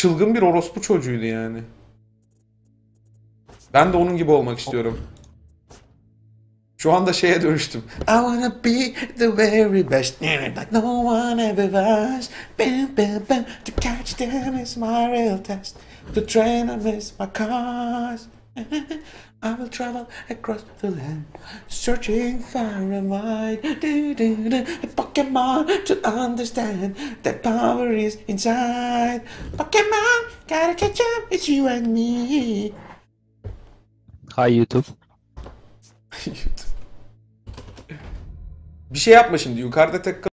çılgın bir orospu çocuğuydu yani. Ben de onun gibi olmak istiyorum. Şu anda şeye dönüştüm. I wanna be the very best. Like no one ever was. Bam, bam, bam. To catch them is my real test. To train is my cause. I will travel across the land, searching far and wide. Do, do, do. A Pokemon to understand that power is inside. Pokemon, gotta catch up. It's you and me. Hi YouTube. Bir şey yapma şimdi. Yukarıda tek